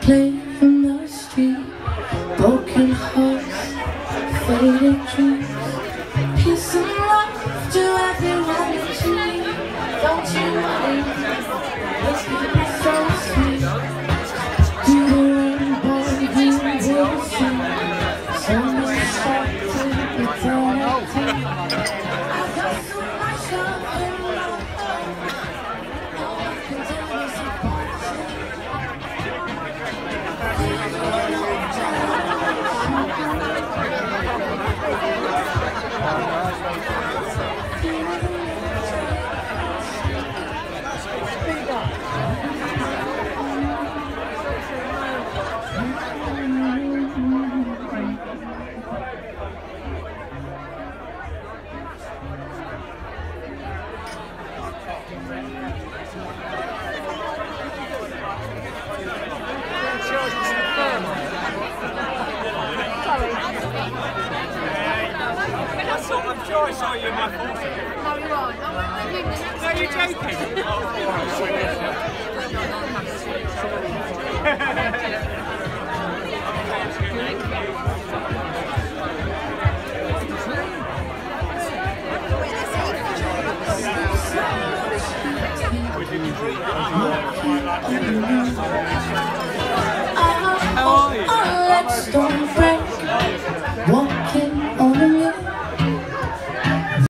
play in the street. Broken hearts, faded dreams. Peace and love to everyone that you need Don't you worry, let's keep it so sweet To the rainbow you will see Someone shot to eternity choice, are you, my? No, you're right. You're oh, let's don't break. Walking